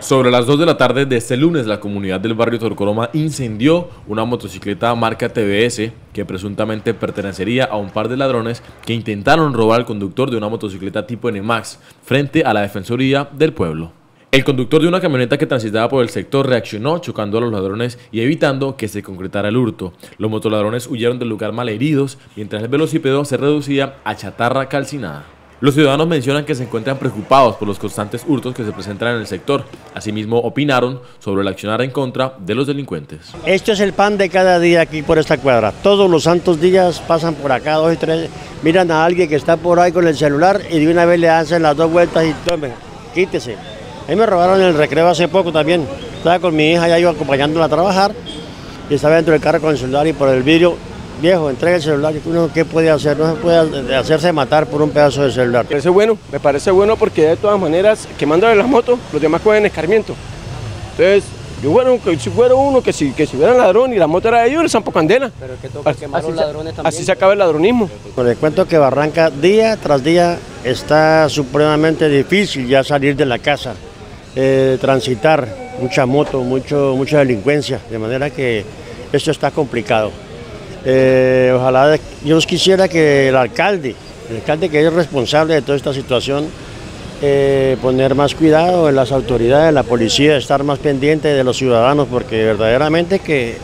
Sobre las 2 de la tarde de este lunes, la comunidad del barrio Torcoroma incendió una motocicleta marca TBS que presuntamente pertenecería a un par de ladrones que intentaron robar al conductor de una motocicleta tipo NMAX frente a la Defensoría del Pueblo. El conductor de una camioneta que transitaba por el sector reaccionó chocando a los ladrones y evitando que se concretara el hurto. Los motoladrones huyeron del lugar malheridos mientras el velocípedo se reducía a chatarra calcinada. Los ciudadanos mencionan que se encuentran preocupados por los constantes hurtos que se presentan en el sector. Asimismo, opinaron sobre el accionar en contra de los delincuentes. Esto es el pan de cada día aquí por esta cuadra. Todos los santos días pasan por acá, dos y tres, miran a alguien que está por ahí con el celular y de una vez le hacen las dos vueltas y tome, quítese. A mí me robaron el recreo hace poco también. Estaba con mi hija, ya iba acompañándola a trabajar y estaba dentro del carro con el celular y por el vidrio viejo, entrega el celular, uno qué puede hacer, no se puede hacerse matar por un pedazo de celular. Me parece bueno, me parece bueno porque de todas maneras, quemándole las motos, los demás cogen escarmiento. Entonces, yo bueno, si fuera uno que si, que si hubiera ladrón y la moto era de ellos, les zampo candela. Pero que toca quemar los ladrones también. Así se acaba el ladronismo. Les cuento que Barranca día tras día está supremamente difícil ya salir de la casa, eh, transitar, mucha moto, mucho, mucha delincuencia, de manera que esto está complicado. Eh, ojalá yo quisiera que el alcalde, el alcalde que es responsable de toda esta situación, eh, poner más cuidado en las autoridades, en la policía, estar más pendiente de los ciudadanos, porque verdaderamente que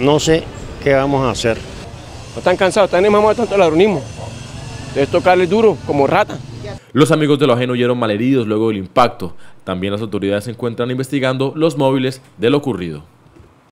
no sé qué vamos a hacer. No están cansados, están enemados de tanto ladronismo. Debes tocarles duro, como rata. Los amigos de lo ajeno huyeron malheridos luego del impacto. También las autoridades se encuentran investigando los móviles de lo ocurrido.